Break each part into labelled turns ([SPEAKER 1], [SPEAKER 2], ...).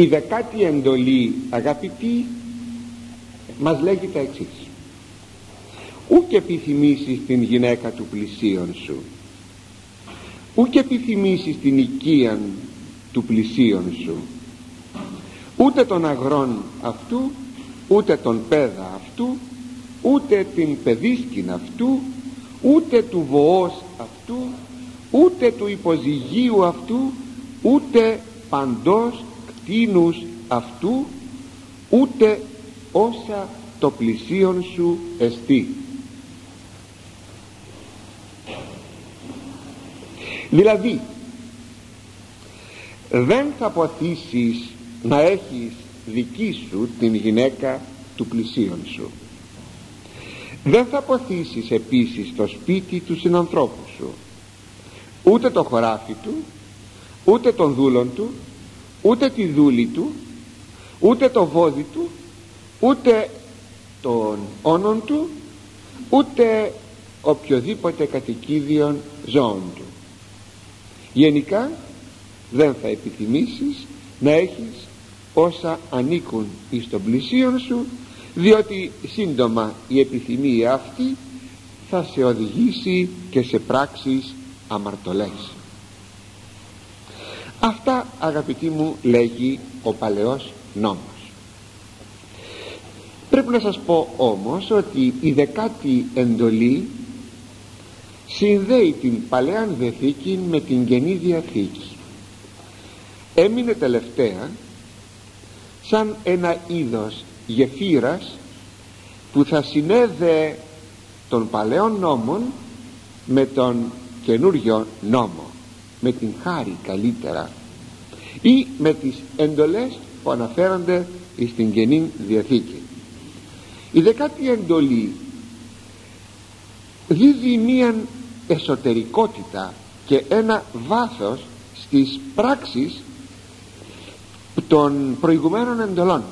[SPEAKER 1] η δεκάτη εντολή αγαπητοί μας λέγει τα εξής. Ούκ επιθυμήσεις την γυναίκα του πλησίον σου. Ούκ επιθυμήσεις την οικία του πλησίον σου. Ούτε τον αγρόν αυτού ούτε τον πέδα αυτού ούτε την παιδίσκην αυτού ούτε του βοός αυτού ούτε του υποζυγίου αυτού ούτε παντός κτίνους αυτού ούτε όσα το πλησίον σου εστί. Δηλαδή δεν θα ποθήσεις να έχεις δική σου την γυναίκα του πλησίον σου. Δεν θα ποθήσεις επίσης το σπίτι του συνανθρώπου σου ούτε το χωράφι του ούτε τον δούλον του ούτε τη δούλη του ούτε το βόδι του ούτε τον όνον του ούτε οποιοδήποτε κατοικίδιον ζώων του. Γενικά δεν θα επιθυμήσεις να έχεις όσα ανήκουν εις τον πλησίον σου διότι σύντομα η επιθυμία αυτή θα σε οδηγήσει και σε πράξεις αμαρτωλές αυτά αγαπητοί μου λέγει ο παλαιός νόμος. Πρέπει να σας πω όμως ότι η δεκάτη εντολή συνδέει την Παλαιά Διαθήκη με την Καινή Διαθήκη. Έμεινε τελευταία σαν ένα είδος γεφύρας που θα συνέδε των παλαιών νόμων με τον καινούριο νόμο με την χάρη καλύτερα ή με τις εντολές που αναφέρονται στην Καινή Διαθήκη. Η δεκάτη εντολή δίδει μία εσωτερικότητα και ένα βάθος στις πράξεις των προηγουμένων εντολών.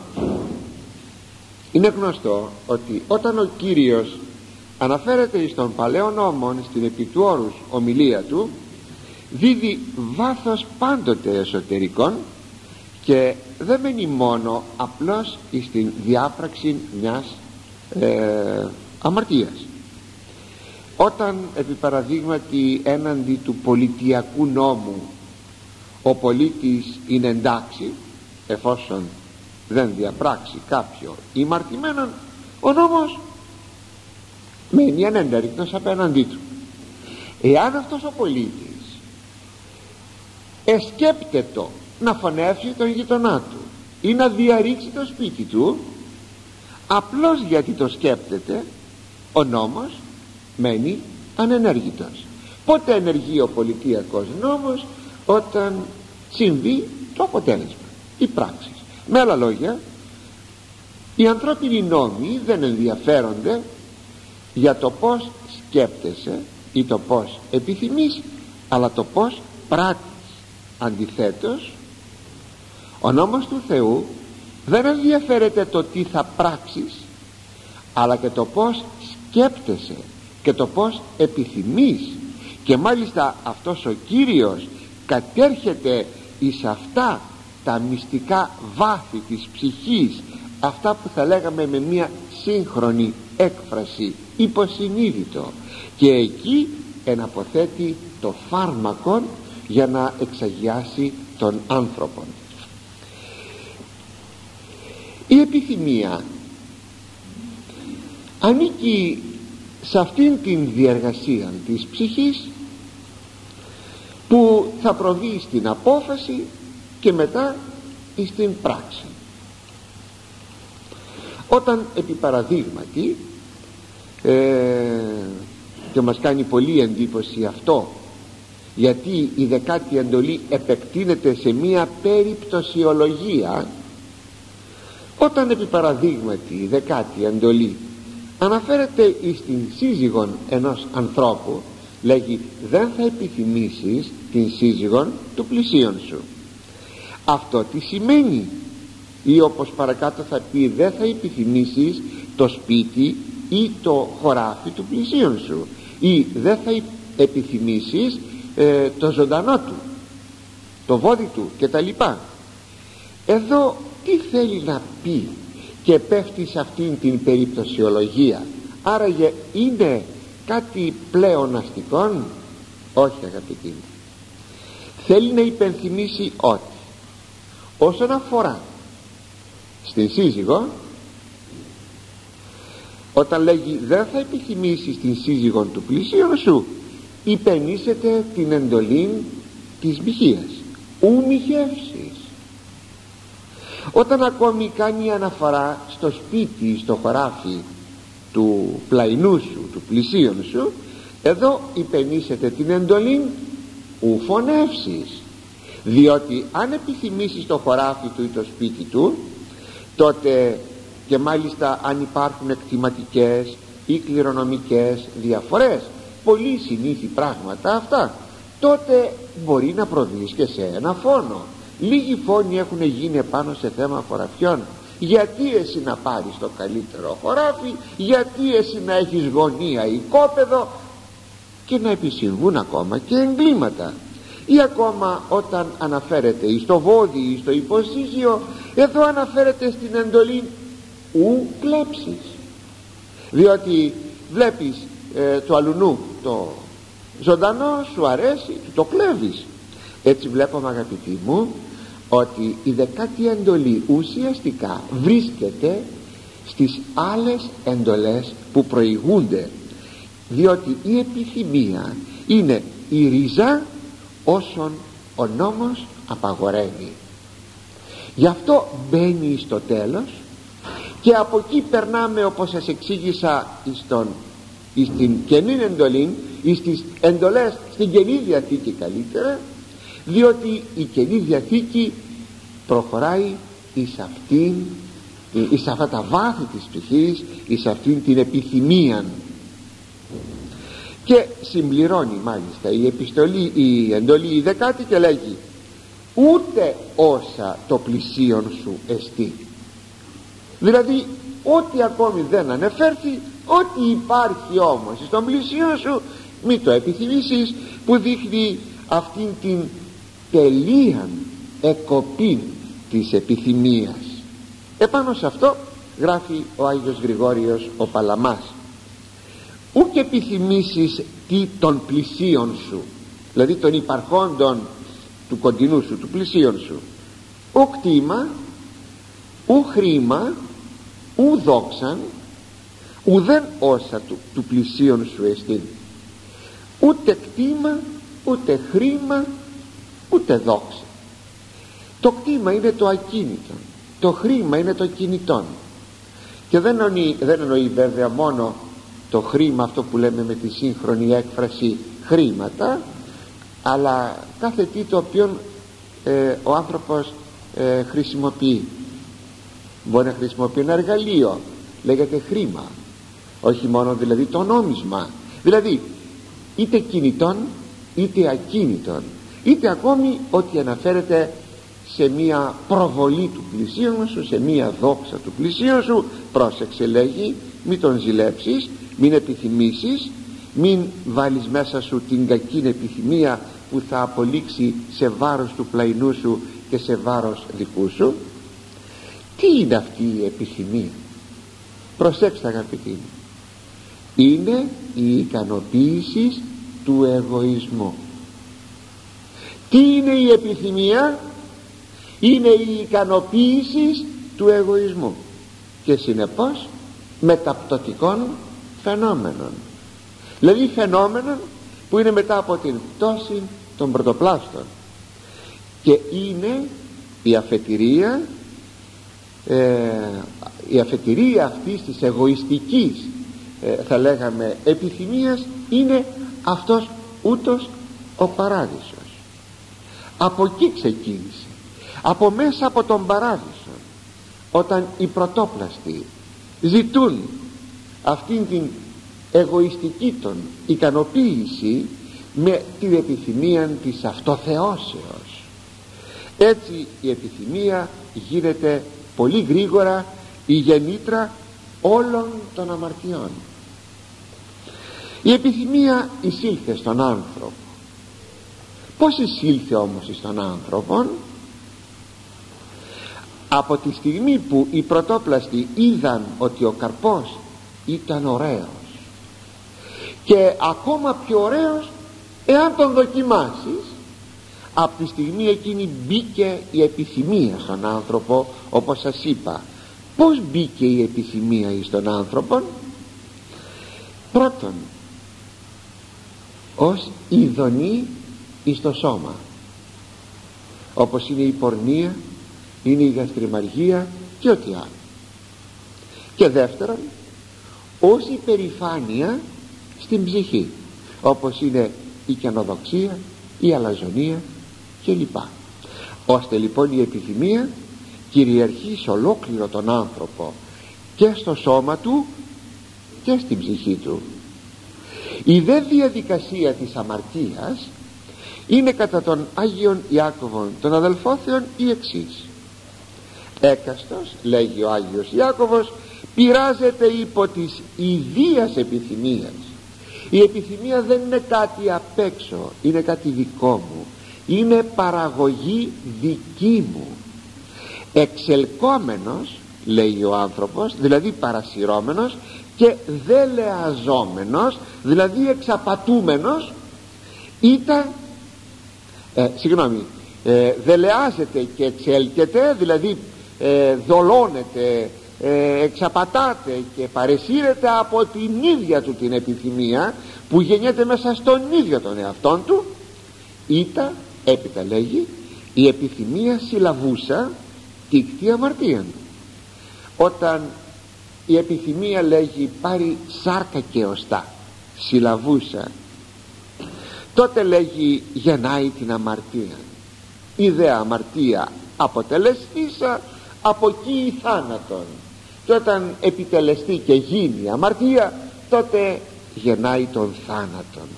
[SPEAKER 1] Είναι γνωστό ότι όταν ο Κύριος αναφέρεται στον παλαιό νόμο στην επί του όρους ομιλία του δίδει βάθος πάντοτε εσωτερικών και δεν μένει μόνο απλώς στην διάπραξη μιας ε, αμαρτίας. Όταν επί παραδείγματι έναντι του πολιτιακού νόμου ο πολίτης είναι εντάξει εφόσον δεν διαπράξει κάποιο ημαρτημένο ο νόμος μένει ανένταρρυκτος απέναντί του. Εάν αυτός ο πολίτης εσκέπτεται να φωνεύσει τον γειτονά του ή να διαρρήξει το σπίτι του. Απλώς γιατί το σκέπτεται ο νόμος μένει ανενέργητος. Πότε ενεργεί ο πολιτιακός νόμος όταν συμβεί το αποτέλεσμα οι πράξεις. Με άλλα λόγια οι ανθρώπινοι νόμοι δεν ενδιαφέρονται για το πως σκέπτεσαι ή το πως επιθυμείς αλλά το πως πράττεις αντιθέτως ο νόμος του Θεού δεν ενδιαφέρεται το τι θα πράξεις αλλά και το πως σκέπτεσαι και το πως επιθυμείς. Και μάλιστα αυτός ο Κύριος κατέρχεται εις αυτά τα μυστικά βάθη της ψυχής αυτά που θα λέγαμε με μια σύγχρονη έκφραση υποσυνείδητο. Και εκεί εναποθέτει το φάρμακο για να εξαγιάσει τον άνθρωπο η επιθυμία ανήκει σε αυτήν την διεργασία της ψυχής που θα προβεί στην απόφαση και μετά στην πράξη. Όταν επί παραδείγματι ε, και μας κάνει πολύ εντύπωση αυτό γιατί η δεκάτη εντολή επεκτείνεται σε μία περιπτωσιολογία. Όταν επί παραδείγματι η δεκάτη εντολή αναφέρεται στην σύζυγον ενός ανθρώπου λέγει δεν θα επιθυμήσεις την σύζυγον του πλησίον σου αυτό τι σημαίνει; Ή όπως παρακάτω θα πει δεν θα επιθυμήσεις το σπίτι ή το χωράφι του πλησίον σου ή δεν θα επιθυμήσεις ε, το ζωντανό του το βόδι του και τα λοιπά. Εδώ τι θέλει να πει και πέφτει σε αυτήν την περιπτωσιολογία. Άραγε είναι κάτι πλέον αστικό όχι αγαπητοί μου. Θέλει να υπενθυμίσει ότι όσον αφορά στην σύζυγο όταν λέγει δεν θα επιθυμήσεις την σύζυγο του πλησίον σου υπενήσετε την εντολή της μοιχείας. Ου μοιχεύσεις όταν ακόμη κάνει αναφορά στο σπίτι στο χωράφι του πλαϊνού σου του πλησίον σου εδώ υπενήσετε την εντολή ου φωνεύσεις διότι αν επιθυμήσεις το χωράφι του ή το σπίτι του τότε και μάλιστα αν υπάρχουν εκτιματικές ή κληρονομικές διαφορές πολύ συνήθι πράγματα αυτά. Τότε μπορεί να προβείς και σε ένα φόνο. Λίγοι φόνοι έχουν γίνει πάνω σε θέμα χωραφιών. Γιατί εσύ να πάρεις το καλύτερο χωράφι γιατί εσύ να έχεις γωνία ή κόπεδο και να επισυμβούν ακόμα και εγκλήματα. Ή ακόμα όταν αναφέρεται εις το βόδι ή στο υποσύγιο εδώ αναφέρεται στην εντολή ου κλέψεις διότι βλέπεις ε, το αλουνού το ζωντανό σου αρέσει το κλέβεις. Έτσι βλέπουμε αγαπητοί μου ότι η δεκάτη εντολή ουσιαστικά βρίσκεται στις άλλες εντολές που προηγούνται διότι η επιθυμία είναι η ρίζα όσον ο νόμος απαγορεύει. Γι' αυτό μπαίνει στο τέλος και από εκεί περνάμε όπως σας εξήγησα στον, στην Καινή εντολή ή στις εντολές στην Καινή Διαθήκη καλύτερα διότι η Καινή Διαθήκη προχωράει εις αυτήν εις αυτά τα βάθη της ψυχής εις αυτήν την επιθυμία και συμπληρώνει μάλιστα η επιστολή η εντολή η δεκάτη και λέγει ούτε όσα το πλησίον σου εστί δηλαδή ό,τι ακόμη δεν ανεφέρθη ό,τι υπάρχει όμως στον πλησίον σου μη το επιθυμήσεις που δείχνει αυτήν την τελείαν εκοπή της επιθυμίας. Επάνω σε αυτό γράφει ο Άγιος Γρηγόριος ο Παλαμάς. Ούκ επιθυμήσεις τι των πλησίων σου δηλαδή των υπαρχόντων του κοντινού σου του πλησίων σου. Ου κτήμα ου χρήμα ου δόξαν ουδέν όσα του, του πλησίον σου εστίν. Ούτε κτήμα ούτε χρήμα ούτε δόξα. Το κτήμα είναι το ακίνητο. Το χρήμα είναι το κινητό και δεν εννοεί, δεν εννοεί βέβαια μόνο το χρήμα αυτό που λέμε με τη σύγχρονη έκφραση χρήματα αλλά κάθε τι το οποίο ε, ο άνθρωπος ε, χρησιμοποιεί. Μπορεί να χρησιμοποιεί ένα εργαλείο λέγεται χρήμα όχι μόνο δηλαδή το νόμισμα. Δηλαδή είτε κινητών είτε ακίνητων. Είτε ακόμη ότι αναφέρεται σε μία προβολή του πλησίον σου σε μία δόξα του πλησίον σου. Πρόσεξε λέγει μην τον ζηλέψεις μην επιθυμήσεις μην βάλεις μέσα σου την κακή επιθυμία που θα απολύξει σε βάρος του πλαϊνού σου και σε βάρος δικού σου. Τι είναι αυτή η επιθυμία; Προσέξτε αγαπητοί μου είναι η ικανοποίηση του εγωισμού. Τι είναι η επιθυμία; Είναι η ικανοποίηση του εγωισμού και συνεπώς μεταπτωτικών φαινόμενων. Δηλαδή φαινόμενων που είναι μετά από την πτώση των πρωτοπλάστων. Και είναι η αφετηρία ε, η αφετηρία αυτής της εγωιστικής ε, θα λέγαμε επιθυμίας είναι αυτός ούτως ο παράδεισος. Από εκεί ξεκίνησε. Από μέσα από τον παράδεισο όταν οι πρωτόπλαστοι ζητούν αυτήν την εγωιστική των ικανοποίηση με την επιθυμία της αυτοθεώσεως. Έτσι η επιθυμία γίνεται πολύ γρήγορα η γεννήτρα όλων των αμαρτιών η επιθυμία εισήλθε στον άνθρωπο. Πως εισήλθε όμως στον άνθρωπο από τη στιγμή που οι πρωτόπλαστοι είδαν ότι ο καρπός ήταν ωραίος και ακόμα πιο ωραίος εάν τον δοκιμάσεις από τη στιγμή εκείνη μπήκε η επιθυμία στον άνθρωπο όπως σας είπα. Πως μπήκε η επιθυμία στον άνθρωπο πρώτον ως ειδονή εις το σώμα. Όπως είναι η πορνεία είναι η γαστριμαργία και ό,τι άλλο. Και δεύτερον ως υπερηφάνεια στην ψυχή όπως είναι η καινοδοξία η αλαζονία κλπ. Ώστε λοιπόν η επιθυμία κυριαρχεί σε ολόκληρο τον άνθρωπο και στο σώμα του και στην ψυχή του η δε διαδικασία της αμαρτίας είναι κατά τον Άγιον Ιάκωβον των αδελφόθεων η εξής. Έκαστος λέγει ο Άγιος Ιάκωβος πειράζεται υπό της ιδίας επιθυμίας. Η επιθυμία δεν είναι κάτι απ' έξω είναι κάτι δικό μου. Είναι παραγωγή δική μου. Εξελκόμενος λέει ο άνθρωπος δηλαδή παρασυρώμενος και δελεαζόμενος δηλαδή εξαπατούμενος ήταν ε, συγγνώμη ε, δελεάζεται και εξέλκεται δηλαδή ε, δολώνεται ε, εξαπατάται και παρεσύρεται από την ίδια του την επιθυμία που γεννιέται μέσα στον ίδιο τον εαυτόν του ήταν έπειτα λέγει η επιθυμία συλλαβούσα τίκτει αμαρτία όταν η επιθυμία λέγει πάρει σάρκα και οστά συλλαβούσα. Τότε λέγει γεννάει την αμαρτία. Η δε αμαρτία αποτελεστήσα από εκεί η θάνατον. Και όταν επιτελεστεί και γίνει αμαρτία τότε γεννάει τον θάνατον.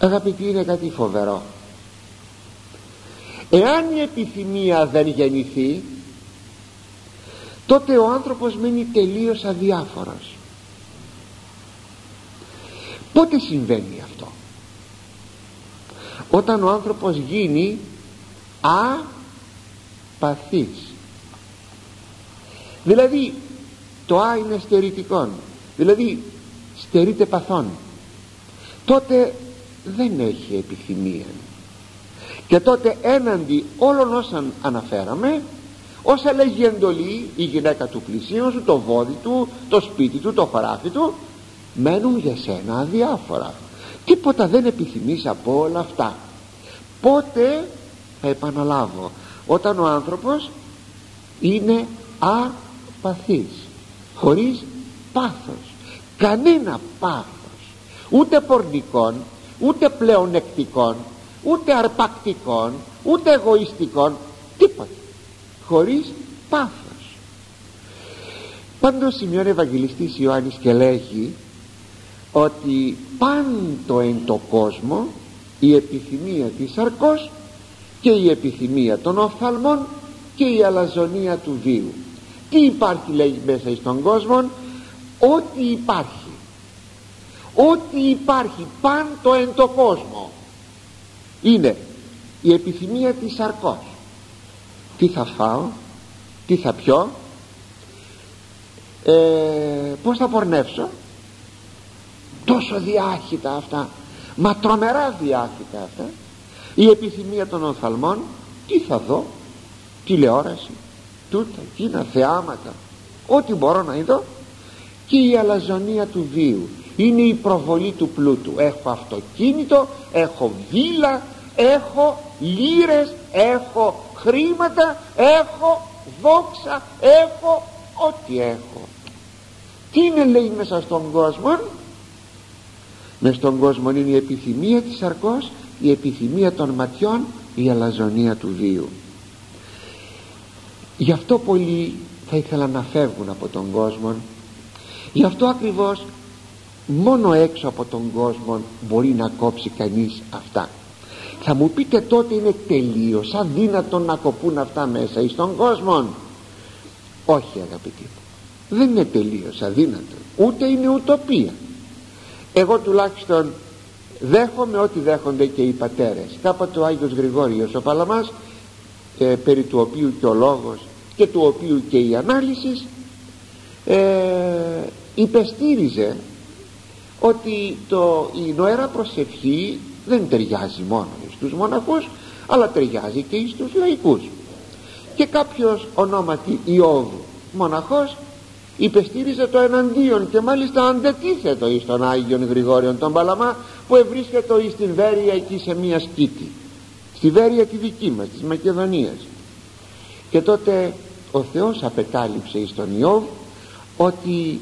[SPEAKER 1] Αγαπητοί είναι κάτι φοβερό εάν η επιθυμία δεν γεννηθεί τότε ο άνθρωπος μένει τελείως αδιάφορος. Πότε συμβαίνει αυτό; Όταν ο άνθρωπος γίνει απαθής. Δηλαδή το α είναι στερητικό δηλαδή στερείται παθών τότε δεν έχει επιθυμία και τότε έναντι όλων όσων αναφέραμε όσα λέγει εντολή η γυναίκα του πλησίου σου το βόδι του, το σπίτι του, το χωράφι του μένουν για σένα αδιάφορα. Τίποτα δεν επιθυμείς από όλα αυτά. Πότε θα επαναλάβω όταν ο άνθρωπος είναι απαθής χωρίς πάθος κανένα πάθος ούτε πορνικών ούτε πλεονεκτικών ούτε αρπακτικών ούτε εγωιστικών τίποτα. Χωρίς πάθος. Πάντως σημειώνει ο Ευαγγελιστής Ιωάννης και λέγει ότι πάντο εν το κόσμο η επιθυμία της σαρκός και η επιθυμία των οφθαλμών και η αλαζονία του βίου. Τι υπάρχει λέει μέσα στον κόσμο ό,τι υπάρχει. Ό,τι υπάρχει πάντο εν το κόσμο είναι η επιθυμία της σαρκός τι θα φάω τι θα πιω ε, πως θα πορνεύσω. Τόσο διάχυτα αυτά μα τρομερά διάχυτα αυτά. Η επιθυμία των οφθαλμών τι θα δω τηλεόραση τούτα εκείνα θεάματα ό,τι μπορώ να δω και η αλαζονία του βίου είναι η προβολή του πλούτου. Έχω αυτοκίνητο έχω βίλα έχω λύρες έχω χρήματα έχω δόξα έχω ό,τι έχω. Τι είναι λέει μέσα στον κόσμο; Μες στον κόσμο είναι η επιθυμία της αρκός η επιθυμία των ματιών η αλαζονία του βίου. Γι' αυτό πολλοί θα ήθελα να φεύγουν από τον κόσμο. Γι' αυτό ακριβώς μόνο έξω από τον κόσμο μπορεί να κόψει κανείς αυτά θα μου πείτε τότε είναι τελείως αδύνατο να κοπούν αυτά μέσα εις τον κόσμο όχι αγαπητοί μου δεν είναι τελείως αδύνατο ούτε είναι ουτοπία. Εγώ τουλάχιστον δέχομαι ό,τι δέχονται και οι πατέρες. Κάποτε ο Άγιος Γρηγόριος ο Παλαμάς ε, περί του οποίου και ο λόγος και του οποίου και η ανάλυσης ε, υπεστήριζε ότι το, η νοερά προσευχή δεν ταιριάζει μόνο στους μοναχούς αλλά ταιριάζει και στους λαϊκούς. Και κάποιος ονόματι Ιώβ μοναχός υπεστήριζε το εναντίον και μάλιστα αντετίθετο εις τον Άγιον Γρηγόριον τον Παλαμά που ευρίσκεται εις την Βέρεια εκεί σε μια σκήτη. Στη Βέρεια τη δική μας της Μακεδονίας. Και τότε ο Θεός απεκάλυψε εις τον Ιώβ ότι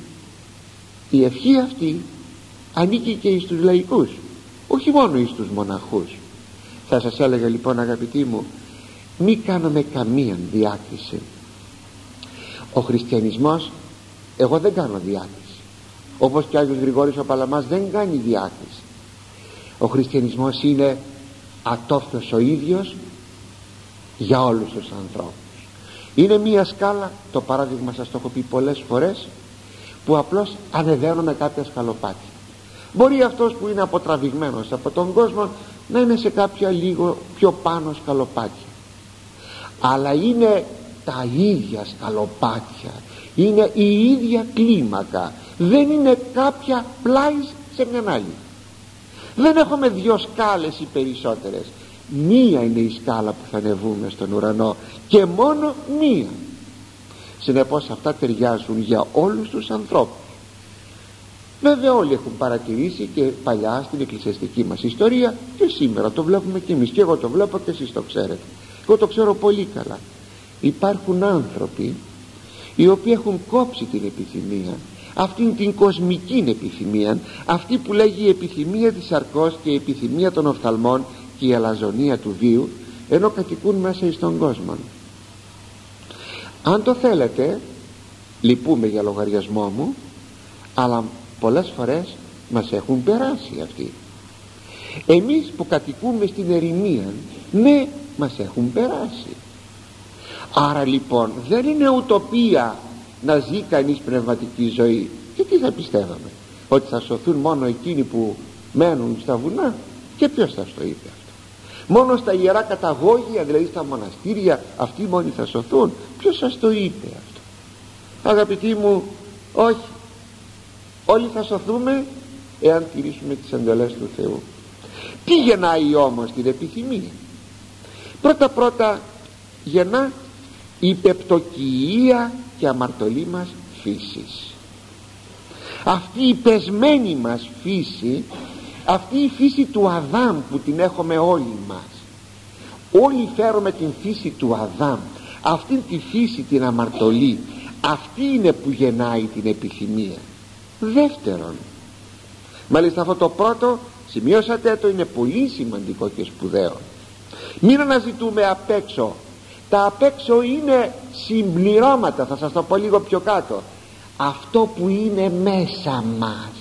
[SPEAKER 1] η ευχή αυτή ανήκει και εις τους λαϊκούς όχι μόνο εις τους μοναχούς θα σας έλεγα λοιπόν αγαπητοί μου μη κάνουμε καμία διάκριση. Ο χριστιανισμός εγώ δεν κάνω διάκριση. Όπως και ο Άγιος Γρηγόρης ο Παλαμάς δεν κάνει διάκριση. Ο χριστιανισμός είναι ατόφιος ο ίδιος για όλους τους ανθρώπους. Είναι μία σκάλα το παράδειγμα σας το έχω πει πολλές φορές που απλώς ανεβαίνουμε κάποια σκαλοπάτια. Μπορεί αυτός που είναι αποτραβηγμένος από τον κόσμο να είναι σε κάποια λίγο πιο πάνω σκαλοπάτια. Αλλά είναι τα ίδια σκαλοπάτια. Είναι η ίδια κλίμακα. Δεν είναι κάποια πλάις σε μια άλλη. Δεν έχουμε δυο σκάλες ή περισσότερες. Μία είναι η σκάλα που θα ανεβούμε στον ουρανό και μόνο μία. Συνεπώς αυτά ταιριάζουν για όλους τους ανθρώπους βέβαια όλοι έχουν παρατηρήσει και παλιά στην εκκλησιαστική μας ιστορία και σήμερα το βλέπουμε και εμείς. Και εγώ το βλέπω και εσείς το ξέρετε. Εγώ το ξέρω πολύ καλά. Υπάρχουν άνθρωποι οι οποίοι έχουν κόψει την επιθυμία αυτήν την κοσμική επιθυμία αυτή που λέγει η επιθυμία της αρκός και η επιθυμία των οφθαλμών και η αλαζονία του βίου ενώ κατοικούν μέσα εις τον κόσμο αν το θέλετε λυπούμε για λογαριασμό μου αλλά πολλές φορές μας έχουν περάσει αυτοί. Εμείς που κατοικούμε στην ερημία ναι μας έχουν περάσει. Άρα λοιπόν δεν είναι ουτοπία να ζει κανείς πνευματική ζωή. Και τι θα πιστεύαμε ότι θα σωθούν μόνο εκείνοι που μένουν στα βουνά; Και ποιος θα στο είπε αυτό; Μόνο στα ιερά καταγόγια δηλαδή στα μοναστήρια αυτοί μόνοι θα σωθούν; Ποιος σας το είπε αυτό; Αγαπητοί μου όχι όλοι θα σωθούμε εάν τηρήσουμε τις εντολές του Θεού. Τι γεννάει όμως την επιθυμία πρώτα πρώτα γεννά η πεπτοκυία και αμαρτωλή μας φύσης. Αυτή η πεσμένη μας φύση αυτή η φύση του Αδάμ που την έχουμε όλοι μας. Όλοι φέρουμε την φύση του Αδάμ. Αυτή τη φύση την αμαρτωλή. Αυτή είναι που γεννάει την επιθυμία δεύτερον μάλιστα αυτό το πρώτο σημειώσατε το είναι πολύ σημαντικό και σπουδαίο. Μην αναζητούμε απ' έξω. Τα απ' έξω είναι συμπληρώματα. Θα σας το πω λίγο πιο κάτω. Αυτό που είναι μέσα μας.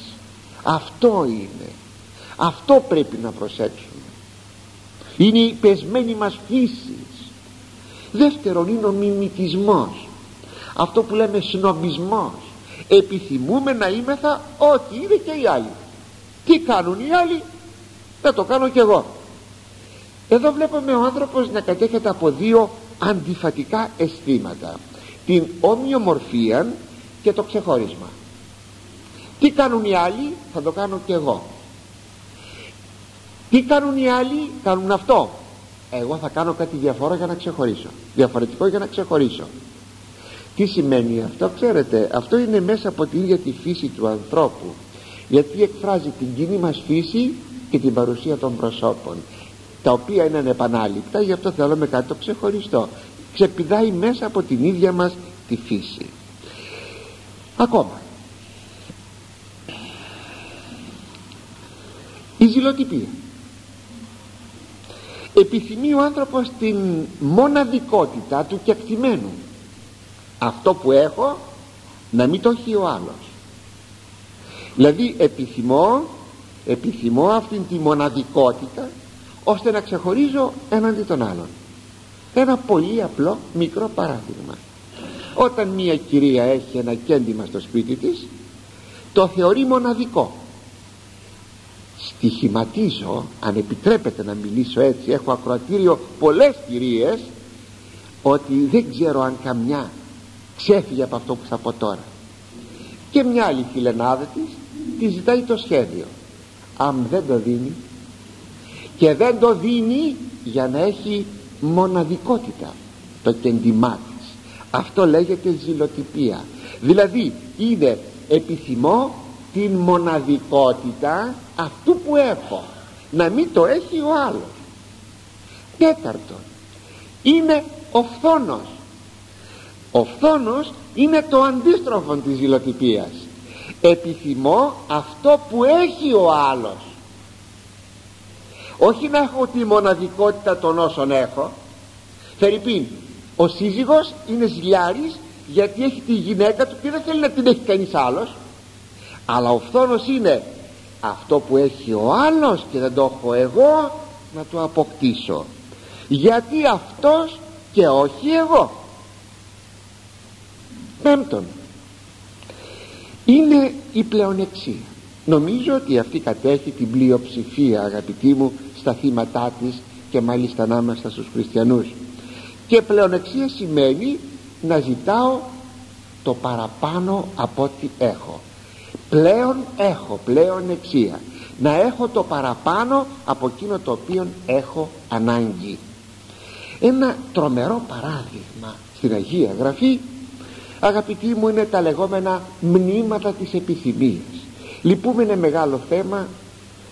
[SPEAKER 1] Αυτό είναι. Αυτό πρέπει να προσέξουμε. Είναι η πεσμένη μας φύση. Δεύτερον είναι ο μιμητισμός. Αυτό που λέμε συνομισμός επιθυμούμε να είμεθα ό,τι είναι και οι άλλοι. Τι κάνουν οι άλλοι θα το κάνω κι εγώ. Εδώ βλέπουμε ο άνθρωπος να κατέχεται από δύο αντιφατικά αισθήματα. Την ομοιομορφία και το ξεχώρισμα. Τι κάνουν οι άλλοι θα το κάνω κι εγώ. Τι κάνουν οι άλλοι κάνουν αυτό. Εγώ θα κάνω κάτι διαφορά για να ξεχωρίσω. Διαφορετικό για να ξεχωρίσω τι σημαίνει αυτό ξέρετε αυτό είναι μέσα από την ίδια τη φύση του ανθρώπου γιατί εκφράζει την κοινή μας φύση και την παρουσία των προσώπων τα οποία είναι ανεπανάληπτα γι' αυτό θέλουμε κάτι το ξεχωριστό. Ξεπηδάει μέσα από την ίδια μας τη φύση. Ακόμα. Η ζηλοτυπία. Επιθυμεί ο άνθρωπος την μοναδικότητα του κεκτημένου αυτό που έχω να μην το έχει ο άλλος. Δηλαδή επιθυμώ επιθυμώ αυτήν τη μοναδικότητα ώστε να ξεχωρίζω έναντι των άλλων ένα πολύ απλό μικρό παράδειγμα. Όταν μια κυρία έχει ένα κέντημα στο σπίτι της το θεωρεί μοναδικό. Στοιχηματίζω αν επιτρέπετε να μιλήσω έτσι έχω ακροατήριο πολλές κυρίες ότι δεν ξέρω αν καμιά ξέφυγε από αυτό που θα πω τώρα. Και μια άλλη φιλενάδα της τη ζητάει το σχέδιο. Αν δεν το δίνει και δεν το δίνει για να έχει μοναδικότητα το κεντημά της. Αυτό λέγεται ζηλοτυπία. Δηλαδή είναι επιθυμώ την μοναδικότητα αυτού που έχω να μην το έχει ο άλλος. Τέταρτον είναι ο φθόνος ο φθόνος είναι το αντίστροφο της ζηλοτυπίας επιθυμώ αυτό που έχει ο άλλος. Όχι να έχω τη μοναδικότητα των όσων έχω. Φερρυπίν ο σύζυγος είναι ζηλιάρης γιατί έχει τη γυναίκα του και δεν θέλει να την έχει κανείς άλλος. Αλλά ο φθόνος είναι αυτό που έχει ο άλλος και δεν το έχω εγώ να το αποκτήσω. Γιατί αυτός και όχι εγώ πέμπτον είναι η πλεονεξία. Νομίζω ότι αυτή κατέχει την πλειοψηφία αγαπητοί μου στα θύματά της και μάλιστα ανάμεσα στους χριστιανούς. Και πλεονεξία σημαίνει να ζητάω το παραπάνω από ό,τι έχω. Πλέον έχω πλέον εξία να έχω το παραπάνω από εκείνο το οποίο έχω ανάγκη. Ένα τρομερό παράδειγμα στην Αγία Γραφή αγαπητοί μου είναι τα λεγόμενα μνήματα της επιθυμίας. Λυπούμε είναι μεγάλο θέμα.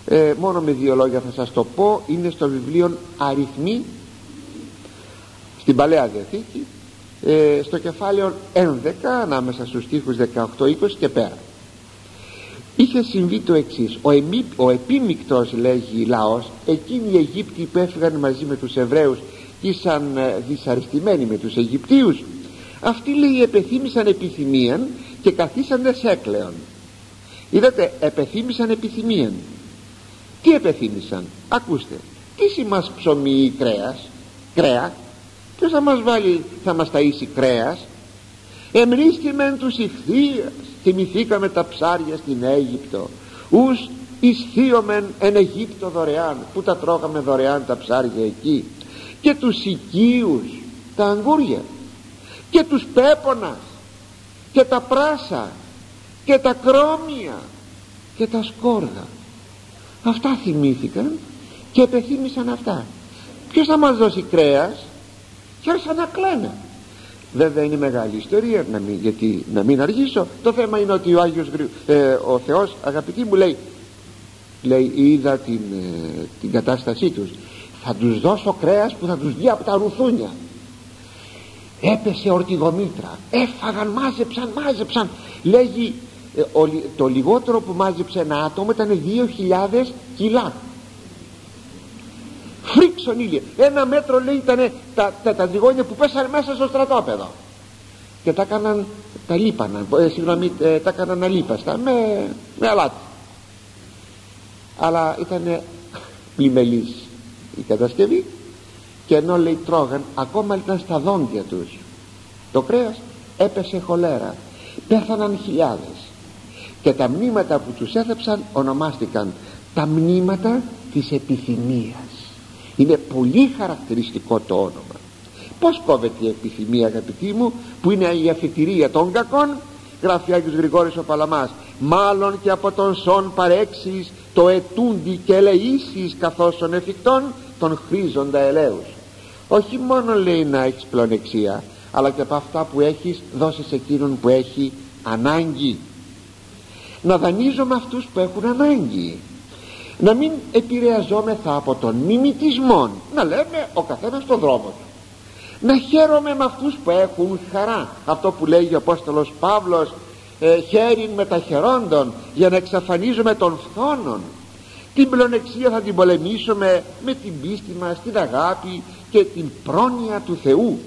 [SPEAKER 1] Ε, μόνο με δύο λόγια θα σας το πω. Είναι στο βιβλίο αριθμοί στην Παλαιά Διαθήκη. Ε, στο κεφάλαιο 11 ανάμεσα στους στίχους 18-20 και πέρα. Είχε συμβεί το εξής. ο, εμί, ο επίμικτος λέγει λαός εκείνοι οι Αιγύπτιοι που έφυγαν μαζί με τους Εβραίους και ήσαν ε, δυσαρεστημένοι με τους Αιγυπτίους αυτοί λέει επεθύμησαν επιθυμίαν και καθίσανε σε έκλεον. Είδατε επεθύμησαν επιθυμίαν. Τι επεθύμησαν; Ακούστε τι σημάς ψωμί ή κρέας; Κρέα; Ποιος θα μας βάλει θα μας ταΐσει κρέας; Εμνίστημεν τους ηχθείας θυμηθήκαμε τα ψάρια στην Αίγυπτο. Ους ισχύομεν εν Αιγύπτο δωρεάν που τα τρώγαμε δωρεάν τα ψάρια εκεί. Και τους οικίους τα αγγούρια και τους πέπονας και τα πράσα και τα κρόμια και τα σκόρδα αυτά θυμήθηκαν και επεθύμησαν αυτά. Ποιος θα μας δώσει κρέας; Και άρχισαν να κλαίνε βέβαια είναι μεγάλη ιστορία να μην, γιατί να μην αργήσω. Το θέμα είναι ότι ο Άγιος ε, ο Θεός αγαπητοί μου λέει λέει είδα την, ε, την κατάστασή τους. Θα τους δώσω κρέας που θα τους βγει από τα ρουθούνια έπεσε ορτιγομήτρα έφαγαν μάζεψαν μάζεψαν. Λέγει ε, το λιγότερο που μάζεψε ένα άτομο ήταν 2.000 κιλά. Φρίξον ήλιο. Ένα μέτρο λέει ήταν τα, τα, τα που πέσανε μέσα στο στρατόπεδο. Και τα έκαναν τα λείπαναν ε, συγγνώμη ε, τα έκαναν αλίπαστα με, με αλάτι. Αλλά ήταν πλημελής η κατασκευή και ενώ λέει τρώγαν ακόμα ήταν στα δόντια τους. Το κρέας έπεσε χολέρα. Πέθαναν χιλιάδες. Και τα μνήματα που τους έθεψαν ονομάστηκαν τα μνήματα της επιθυμίας είναι πολύ χαρακτηριστικό το όνομα. Πως κόβεται η επιθυμία αγαπητοί μου που είναι η αφιτηρία των κακών; Γράφει Άγιος Γρηγόρης ο Παλαμάς μάλλον και από τον σον παρέξεις το ετούντι και ελεήσεις καθώς των εφικτών τον χρήζοντα ελέους όχι μόνο λέει να έχεις πλονεξία αλλά και από αυτά που έχεις δώσεις σε εκείνον που έχει ανάγκη. Να δανείζω με αυτούς που έχουν ανάγκη. Να μην επηρεαζόμεθα από τον μιμητισμό να λέμε ο καθένας στον δρόμο του. Να χαίρομαι με αυτούς που έχουν χαρά. Αυτό που λέει ο Απόστολος Παύλος ε, χέριν με τα χερόντων για να εξαφανίζουμε τον φθόνων. Την πλονεξία θα την πολεμήσουμε με την πίστη μας, την αγάπη και την πρόνοια του Θεού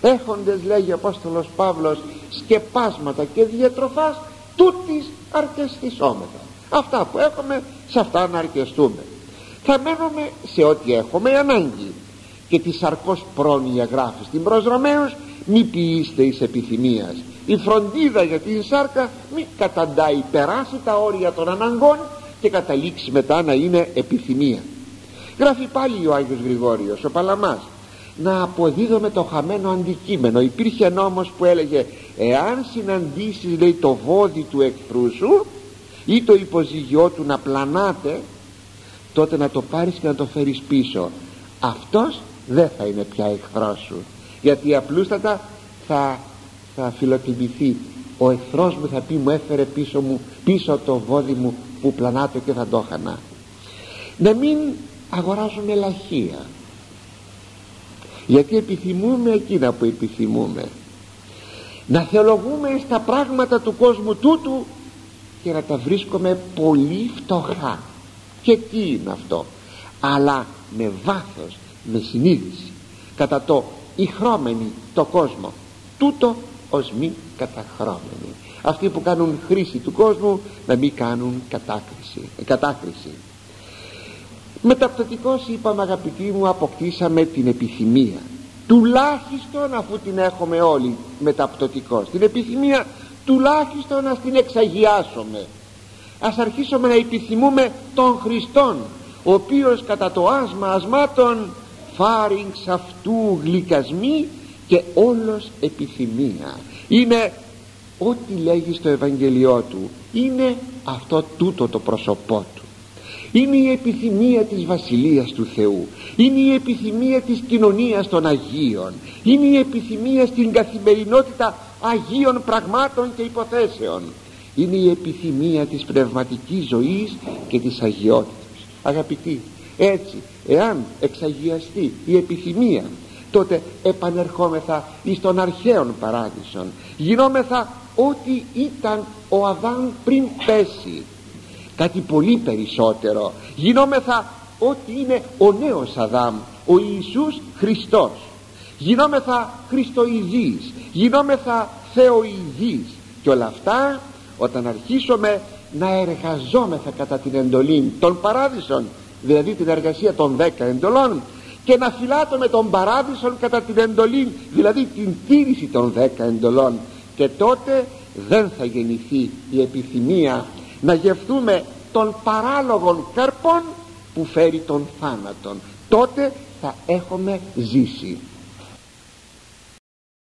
[SPEAKER 1] έχοντες λέγει ο Απόστολος Παύλος σκεπάσματα και διατροφάς τούτης αρκεστησόμεθα αυτά που έχουμε σε αυτά να αρκεστούμε. Θα μένουμε σε ό,τι έχουμε ανάγκη. Και τη σαρκός πρόνοια γράφει στην προς Ρωμαίους μη ποιήστε εις επιθυμίας η φροντίδα για την σάρκα μη καταντάει περάσει τα όρια των αναγκών και καταλήξει μετά να είναι επιθυμία γράφει πάλι ο Άγιος Γρηγόριος ο Παλαμάς. Να αποδίδουμε το χαμένο αντικείμενο. Υπήρχε νόμος που έλεγε εάν συναντήσεις λέει το βόδι του εχθρού σου ή το υποζυγιό του να πλανάται τότε να το πάρεις και να το φέρεις πίσω. Αυτός δεν θα είναι πια εχθρός σου γιατί απλούστατα θα, θα φιλοτιμηθεί. Ο εχθρός μου θα πει μου έφερε πίσω μου πίσω το βόδι μου που πλανάτω και θα το χανα να μην αγοράζουμε λαχεία. Γιατί επιθυμούμε εκείνα που επιθυμούμε. Να θεολογούμε στα πράγματα του κόσμου τούτου και να τα βρίσκουμε πολύ φτωχά. Και τι είναι αυτό. Αλλά με βάθος με συνείδηση κατά το ηχρώμενη το κόσμο. Τούτο ως μη καταχρώμενοι αυτοί που κάνουν χρήση του κόσμου να μην κάνουν κατάκριση, κατάκριση μεταπτωτικός είπαμε αγαπητοί μου αποκτήσαμε την επιθυμία. Τουλάχιστον αφού την έχουμε όλοι μεταπτωτικός. Την επιθυμία τουλάχιστον να την εξαγιάσουμε. Ας αρχίσουμε να επιθυμούμε τον Χριστόν ο οποίος κατά το άσμα ασμάτων φάρινξ αυτού γλυκασμή και όλος επιθυμία. Είναι ό,τι λέγει στο Ευαγγελιό του. Είναι αυτό τούτο το πρόσωπό του είναι η επιθυμία της Βασιλείας του Θεού. Είναι η επιθυμία της κοινωνίας των Αγίων. Είναι η επιθυμία στην καθημερινότητα Αγίων πραγμάτων και υποθέσεων. Είναι η επιθυμία της πνευματικής ζωής και της αγιότητας. Αγαπητοί έτσι εάν εξαγιαστεί η επιθυμία τότε επανερχόμεθα εις τον αρχαίον παράδεισον. Γινόμεθα ό,τι ήταν ο Αδάμ πριν πέσει κάτι πολύ περισσότερο. Γινόμεθα ό,τι είναι ο νέος Αδάμ ο Ιησούς Χριστός. Γινόμεθα Χριστοειδείς γινόμεθα Θεοειδείς και όλα αυτά όταν αρχίσουμε να εργαζόμεθα κατά την εντολή των παράδεισων δηλαδή την εργασία των δέκα εντολών και να φυλάτουμε τον παράδεισον κατά την εντολή δηλαδή την τήρηση των δέκα εντολών και τότε δεν θα γεννηθεί η επιθυμία να γευτούμε των παράλογων καρπών που φέρει τον θάνατον. Τότε θα έχουμε ζήσει